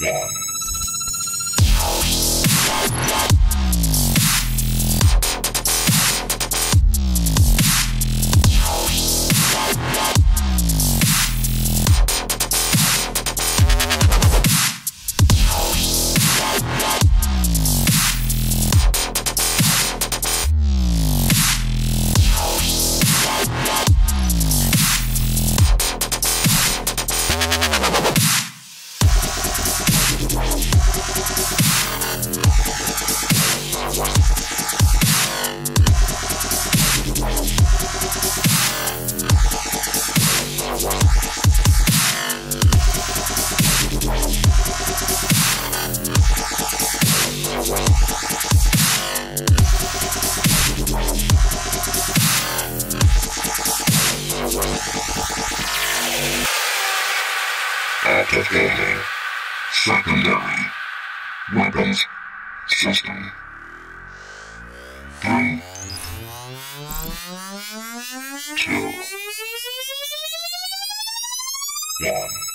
one. Activating secondary. Weapons. System. Three, two, one.